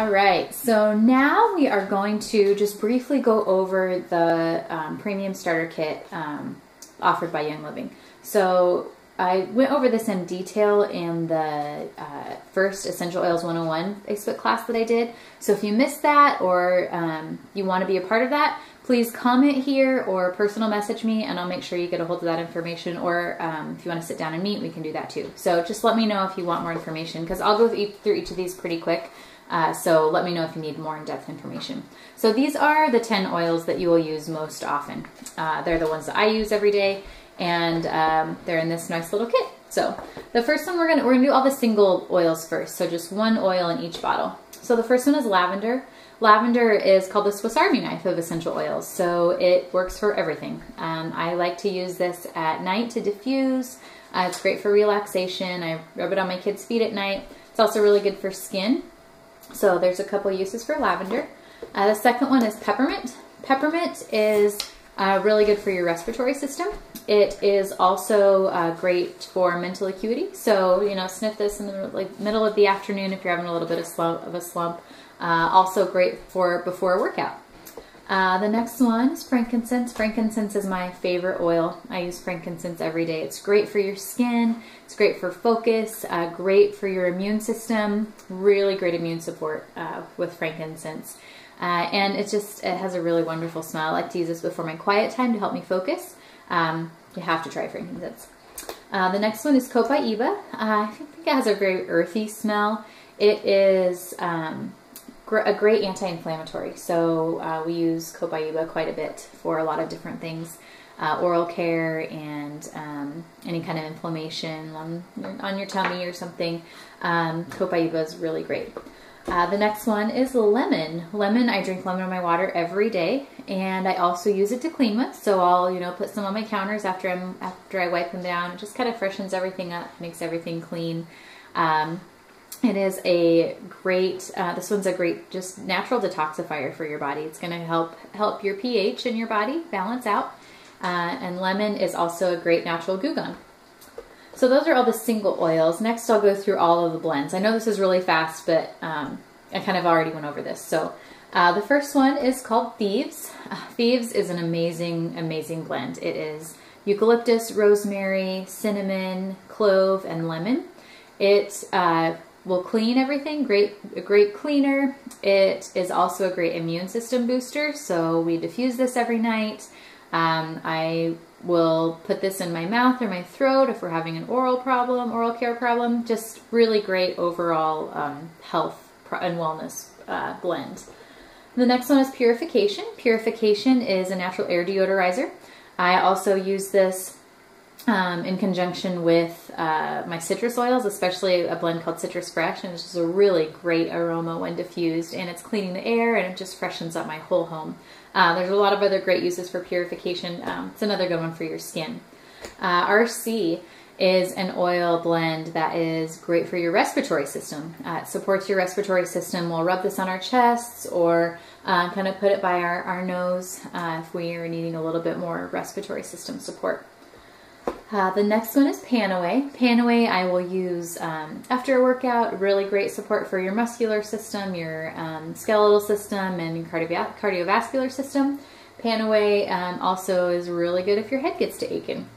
All right, so now we are going to just briefly go over the um, premium starter kit um, offered by Young Living. So I went over this in detail in the uh, first Essential Oils 101 Facebook class that I did. So if you missed that or um, you want to be a part of that, please comment here or personal message me and I'll make sure you get a hold of that information. Or um, if you want to sit down and meet, we can do that too. So just let me know if you want more information because I'll go through each of these pretty quick. Uh, so let me know if you need more in-depth information. So these are the 10 oils that you will use most often. Uh, they're the ones that I use every day and um, they're in this nice little kit. So the first one we're gonna, we're gonna do all the single oils first. So just one oil in each bottle. So the first one is lavender. Lavender is called the Swiss Army knife of essential oils. So it works for everything. Um, I like to use this at night to diffuse. Uh, it's great for relaxation. I rub it on my kids' feet at night. It's also really good for skin. So there's a couple uses for lavender. Uh, the second one is peppermint. Peppermint is uh, really good for your respiratory system. It is also uh, great for mental acuity. So, you know, sniff this in the like, middle of the afternoon if you're having a little bit of, slump, of a slump. Uh, also great for before a workout. Uh, the next one is frankincense. Frankincense is my favorite oil. I use frankincense every day. It's great for your skin. It's great for focus. Uh, great for your immune system. Really great immune support uh, with frankincense. Uh, and it just it has a really wonderful smell. I like to use this before my quiet time to help me focus. Um, you have to try frankincense. Uh, the next one is Copaiba. Uh, I think it has a very earthy smell. It is um, a great anti-inflammatory. So uh, we use Copaiba quite a bit for a lot of different things. Uh, oral care and um, any kind of inflammation on your, on your tummy or something. Um, Copaiba is really great. Uh, the next one is lemon. Lemon, I drink lemon in my water every day, and I also use it to clean with. So I'll, you know, put some on my counters after I'm after I wipe them down. It just kind of freshens everything up, makes everything clean. Um, it is a great, uh, this one's a great just natural detoxifier for your body. It's going to help help your pH in your body balance out. Uh, and lemon is also a great natural Goo Gone. So those are all the single oils. Next I'll go through all of the blends. I know this is really fast, but um, I kind of already went over this. So uh, the first one is called Thieves. Uh, Thieves is an amazing, amazing blend. It is eucalyptus, rosemary, cinnamon, clove, and lemon. It uh, will clean everything. Great, a great cleaner. It is also a great immune system booster. So we diffuse this every night. Um, I will put this in my mouth or my throat if we're having an oral problem, oral care problem. Just really great overall um, health and wellness uh, blend. The next one is Purification. Purification is a natural air deodorizer. I also use this um, in conjunction with uh, my citrus oils, especially a blend called Citrus Fresh, and it's just a really great aroma when diffused, and it's cleaning the air and it just freshens up my whole home. Uh, there's a lot of other great uses for purification. Um, it's another good one for your skin. Uh, RC is an oil blend that is great for your respiratory system. Uh, it supports your respiratory system. We'll rub this on our chests or uh, kind of put it by our, our nose uh, if we are needing a little bit more respiratory system support. Uh, the next one is Panaway. Panaway I will use um, after a workout. Really great support for your muscular system, your um, skeletal system, and cardio cardiovascular system. Panaway um, also is really good if your head gets to aching.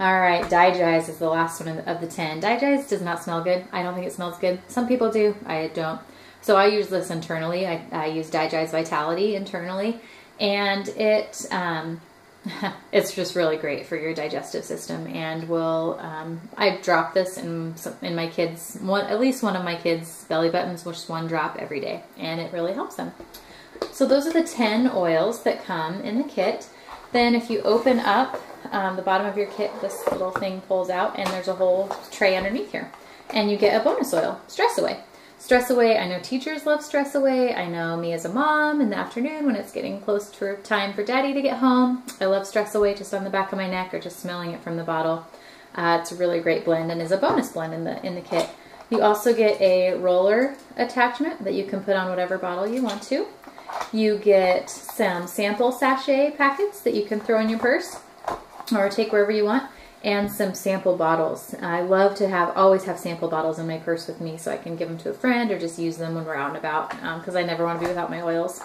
All right, Digize is the last one of the 10. Digize does not smell good. I don't think it smells good. Some people do. I don't. So I use this internally. I, I use Digize Vitality internally. And it um, it's just really great for your digestive system and will um, I drop this in in my kids one at least one of my kids belly buttons just one drop every day and it really helps them. So those are the 10 oils that come in the kit. Then if you open up um, the bottom of your kit this little thing pulls out and there's a whole tray underneath here and you get a bonus oil stress away Stress Away, I know teachers love Stress Away. I know me as a mom in the afternoon when it's getting close to time for daddy to get home. I love Stress Away just on the back of my neck or just smelling it from the bottle. Uh, it's a really great blend and is a bonus blend in the, in the kit. You also get a roller attachment that you can put on whatever bottle you want to. You get some sample sachet packets that you can throw in your purse or take wherever you want. And some sample bottles. I love to have always have sample bottles in my purse with me so I can give them to a friend or just use them when we're out and about because um, I never want to be without my oils.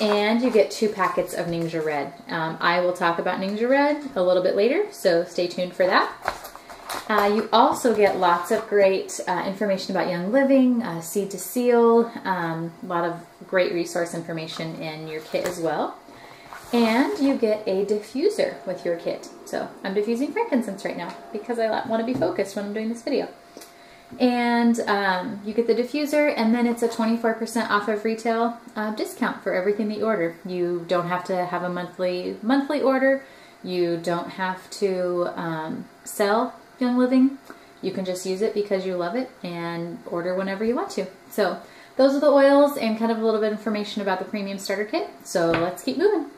And you get two packets of NingXia Red. Um, I will talk about NingXia Red a little bit later, so stay tuned for that. Uh, you also get lots of great uh, information about Young Living, uh, Seed to Seal, um, a lot of great resource information in your kit as well. And you get a diffuser with your kit. So I'm diffusing frankincense right now because I want to be focused when I'm doing this video. And um, you get the diffuser and then it's a 24% off of retail uh, discount for everything that you order. You don't have to have a monthly monthly order. You don't have to um, sell Young Living. You can just use it because you love it and order whenever you want to. So those are the oils and kind of a little bit of information about the premium starter kit. So let's keep moving.